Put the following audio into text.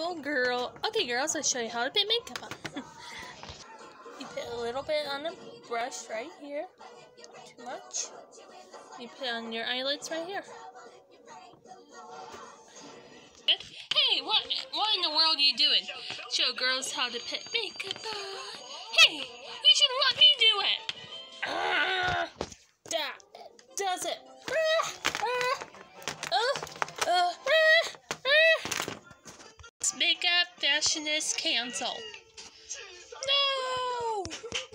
typical girl. Okay, girls, I'll show you how to put makeup on. you put a little bit on the brush right here. Too much. You put on your eyelids right here. Hey, what what in the world are you doing? Show girls how to put makeup on. Hey, you should let me do it. Uh, that does it. Uh, uh, Makeup fashionist cancel.